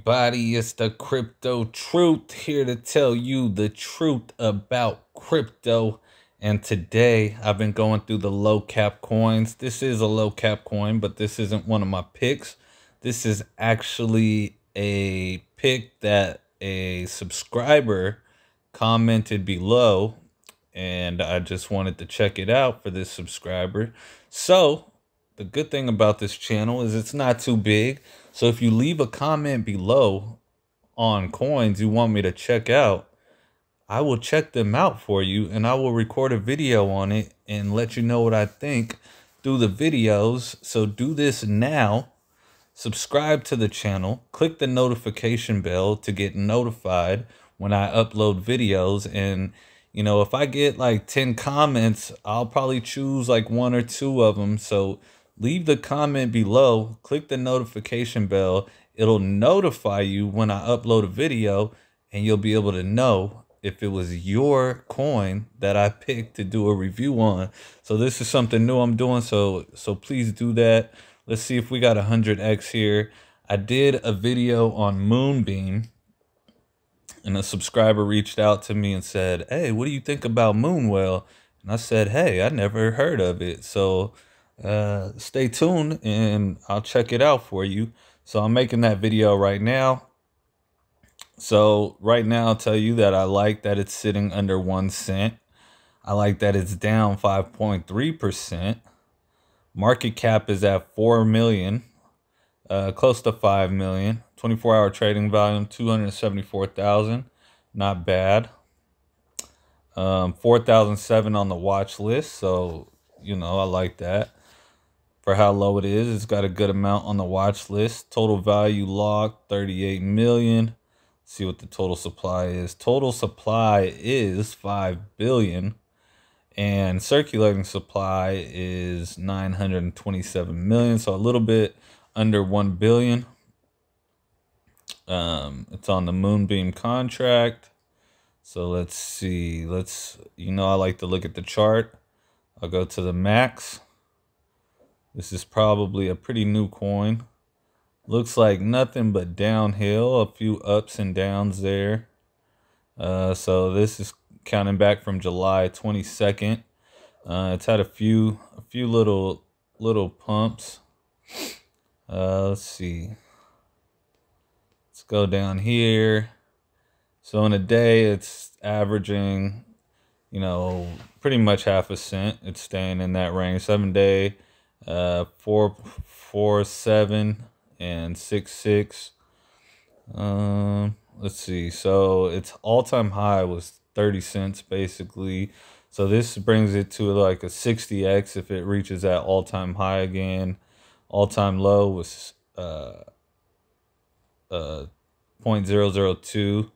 everybody, it's the Crypto Truth here to tell you the truth about crypto. And today I've been going through the low cap coins. This is a low cap coin, but this isn't one of my picks. This is actually a pick that a subscriber commented below, and I just wanted to check it out for this subscriber. So, the good thing about this channel is it's not too big. So if you leave a comment below on coins you want me to check out, I will check them out for you and I will record a video on it and let you know what I think through the videos. So do this now. Subscribe to the channel. Click the notification bell to get notified when I upload videos. And, you know, if I get like 10 comments, I'll probably choose like one or two of them. So leave the comment below, click the notification bell. It'll notify you when I upload a video and you'll be able to know if it was your coin that I picked to do a review on. So this is something new I'm doing. So, so please do that. Let's see if we got 100x here. I did a video on Moonbeam and a subscriber reached out to me and said, Hey, what do you think about Moonwell? And I said, Hey, I never heard of it. So uh, stay tuned and I'll check it out for you. So I'm making that video right now. So right now I'll tell you that I like that it's sitting under one cent. I like that it's down 5.3%. Market cap is at 4 million, uh, close to 5 million. 24 hour trading volume, 274,000. Not bad. Um, 4,007 on the watch list. So, you know, I like that for how low it is. It's got a good amount on the watch list. Total value locked 38 million. see what the total supply is. Total supply is 5 billion and circulating supply is 927 million, so a little bit under 1 billion. Um, it's on the Moonbeam contract. So let's see. Let's, you know, I like to look at the chart. I'll go to the max. This is probably a pretty new coin. Looks like nothing but downhill, a few ups and downs there. Uh, so this is counting back from July 22nd. Uh, it's had a few a few little little pumps. Uh, let's see. Let's go down here. So in a day, it's averaging, you know, pretty much half a cent. It's staying in that range. Seven day uh, four four seven and six six. Um, let's see. So its all time high was thirty cents basically. So this brings it to like a 60x if it reaches that all time high again. All time low was uh uh 0.002.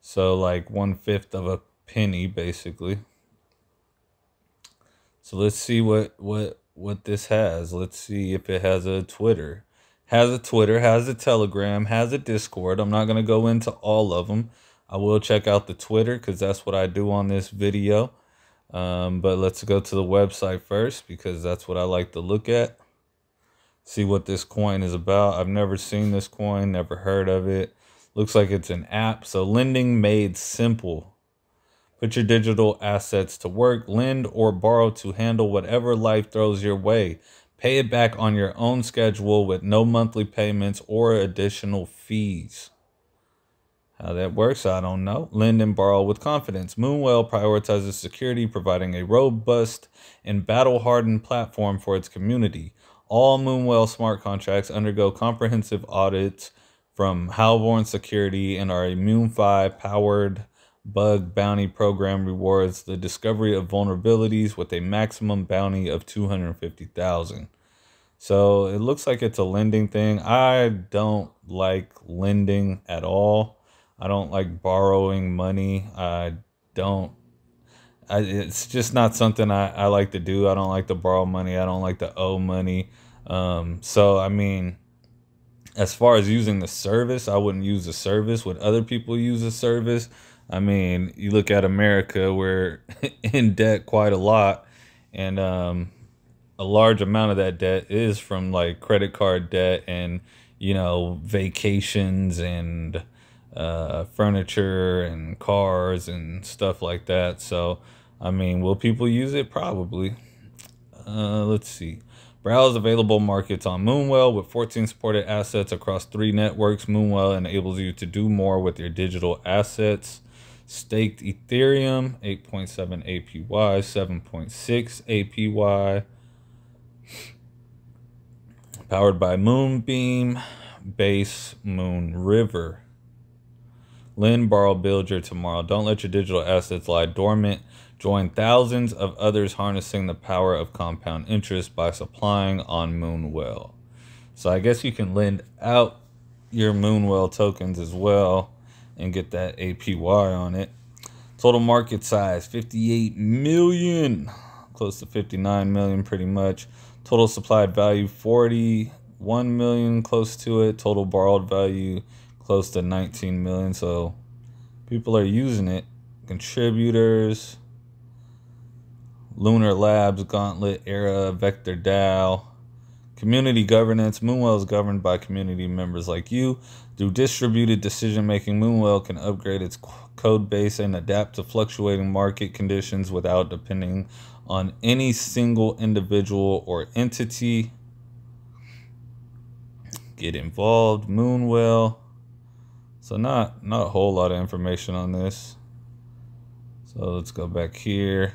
So like one fifth of a penny basically. So let's see what what what this has. Let's see if it has a Twitter. Has a Twitter, has a Telegram, has a Discord. I'm not going to go into all of them. I will check out the Twitter because that's what I do on this video. Um, but let's go to the website first because that's what I like to look at. See what this coin is about. I've never seen this coin, never heard of it. Looks like it's an app. So lending made simple. Put your digital assets to work, lend or borrow to handle whatever life throws your way. Pay it back on your own schedule with no monthly payments or additional fees. How that works, I don't know. Lend and borrow with confidence. Moonwell prioritizes security, providing a robust and battle hardened platform for its community. All Moonwell smart contracts undergo comprehensive audits from Halborn Security and are Immunefi powered bug bounty program rewards the discovery of vulnerabilities with a maximum bounty of 250,000. So it looks like it's a lending thing. I don't like lending at all. I don't like borrowing money. I don't I, it's just not something I, I like to do. I don't like to borrow money. I don't like to owe money. Um, so I mean, as far as using the service, I wouldn't use the service. Would other people use the service? I mean, you look at America, we're in debt quite a lot, and um, a large amount of that debt is from like credit card debt and you know, vacations and uh, furniture and cars and stuff like that. So, I mean, will people use it? Probably. Uh, let's see. Browse available markets on Moonwell with 14 supported assets across three networks. Moonwell enables you to do more with your digital assets. Staked Ethereum, 8.7 APY, 7.6 APY. Powered by Moonbeam, Base Moonriver. Lend, borrow, build your tomorrow. Don't let your digital assets lie dormant. Join thousands of others harnessing the power of compound interest by supplying on Moonwell. So I guess you can lend out your Moonwell tokens as well and get that APY on it. Total market size 58 million, close to 59 million pretty much. Total supplied value 41 million, close to it. Total borrowed value close to 19 million. So people are using it. Contributors, Lunar Labs, Gauntlet, Era, Vector DAO. Community governance. Moonwell is governed by community members like you. Through distributed decision making, Moonwell can upgrade its code base and adapt to fluctuating market conditions without depending on any single individual or entity. Get involved. Moonwell. So not not a whole lot of information on this. So let's go back here.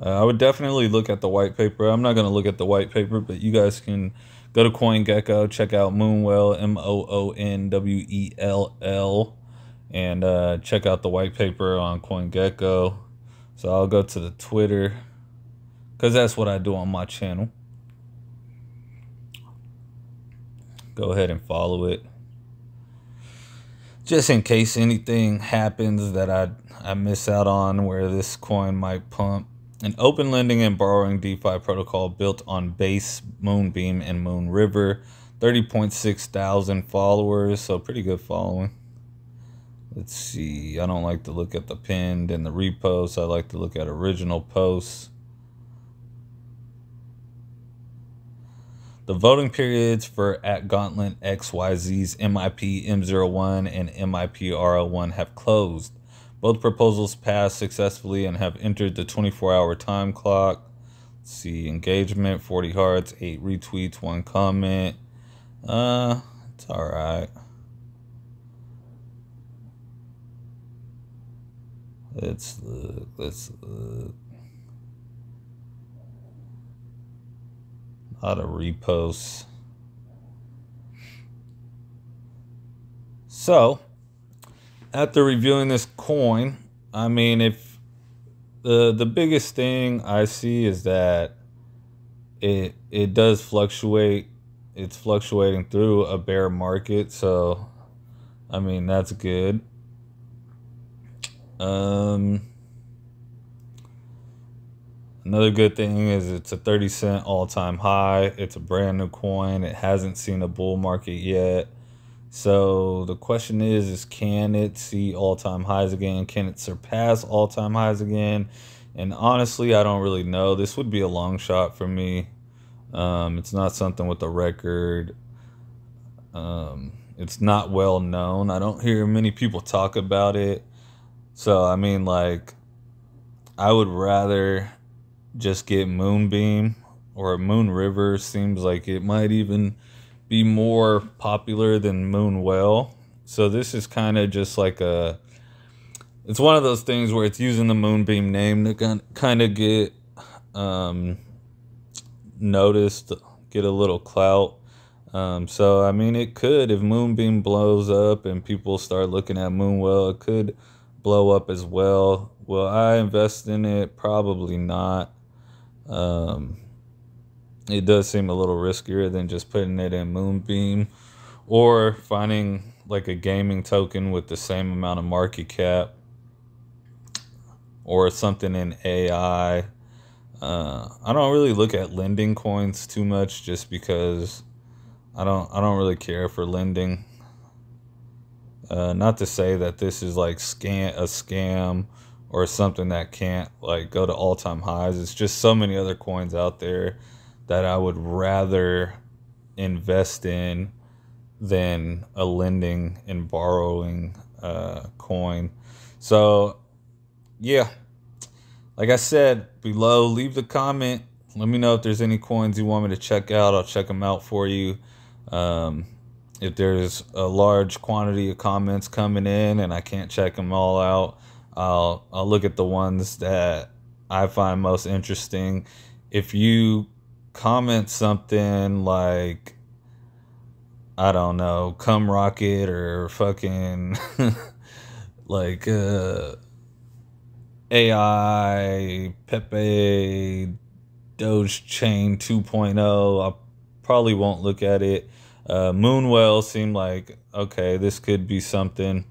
Uh, I would definitely look at the white paper. I'm not going to look at the white paper, but you guys can go to CoinGecko, check out Moonwell, M O O N W E L L, and uh, check out the white paper on CoinGecko. So I'll go to the Twitter because that's what I do on my channel. Go ahead and follow it just in case anything happens that I I miss out on where this coin might pump. An open lending and borrowing DeFi protocol built on Base, Moonbeam, and Moonriver. 30.6 thousand followers, so pretty good following. Let's see. I don't like to look at the pinned and the reposts. I like to look at original posts. The voting periods for at Gauntlet XYZ's MIP M01 and MIP R01 have closed. Both proposals passed successfully and have entered the 24 hour time clock. Let's see engagement 40 hearts, 8 retweets, 1 comment. Uh, it's all right. Let's look. Let's look. A lot of reposts. So, after reviewing this coin, I mean, if the the biggest thing I see is that it it does fluctuate. It's fluctuating through a bear market, so I mean that's good. Um Another good thing is it's a 30 cent all time high. It's a brand new coin. It hasn't seen a bull market yet. So the question is, is can it see all time highs again? Can it surpass all time highs again? And honestly, I don't really know. This would be a long shot for me. Um, it's not something with a record. Um, it's not well known. I don't hear many people talk about it. So, I mean, like, I would rather just get Moonbeam or Moonriver seems like it might even be more popular than Moonwell. So this is kind of just like a it's one of those things where it's using the Moonbeam name to kind of get um, noticed, get a little clout. Um, so I mean, it could if Moonbeam blows up and people start looking at Moonwell, it could blow up as well. Will I invest in it? Probably not. Um, it does seem a little riskier than just putting it in Moonbeam or finding like a gaming token with the same amount of market cap or something in AI. Uh, I don't really look at lending coins too much just because I don't I don't really care for lending. Uh, not to say that this is like scam a scam or something that can't like go to all time highs. It's just so many other coins out there that I would rather invest in than a lending and borrowing uh, coin. So, yeah, like I said below, leave the comment. Let me know if there's any coins you want me to check out. I'll check them out for you. Um, if there's a large quantity of comments coming in and I can't check them all out, I'll I'll look at the ones that I find most interesting. If you comment something like I don't know, come rocket or fucking like uh AI Pepe Doge Chain 2.0, I probably won't look at it. Uh, Moonwell seemed like okay, this could be something.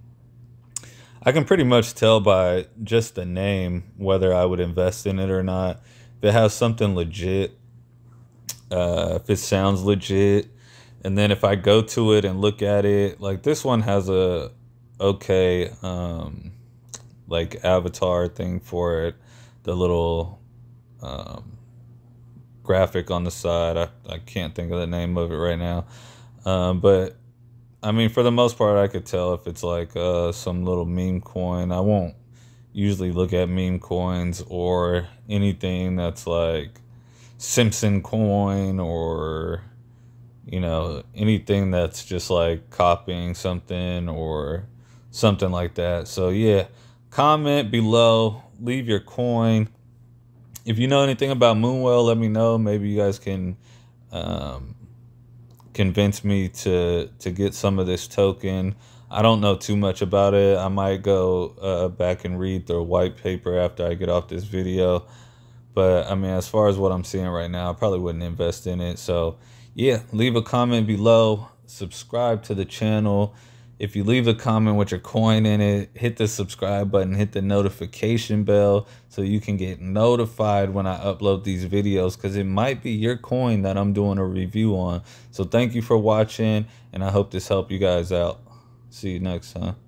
I can pretty much tell by just the name whether I would invest in it or not. If it has something legit, uh, if it sounds legit, and then if I go to it and look at it, like this one has a okay, um, like avatar thing for it, the little um, graphic on the side. I, I can't think of the name of it right now. Um, but I mean, for the most part, I could tell if it's like uh, some little meme coin. I won't usually look at meme coins or anything that's like Simpson coin or you know anything that's just like copying something or something like that. So yeah, comment below, leave your coin. If you know anything about Moonwell, let me know. Maybe you guys can um, convince me to to get some of this token. I don't know too much about it. I might go uh, back and read the white paper after I get off this video. But I mean, as far as what I'm seeing right now, I probably wouldn't invest in it. So yeah, leave a comment below, subscribe to the channel. If you leave a comment with your coin in it, hit the subscribe button, hit the notification bell so you can get notified when I upload these videos because it might be your coin that I'm doing a review on. So thank you for watching and I hope this helped you guys out. See you next time.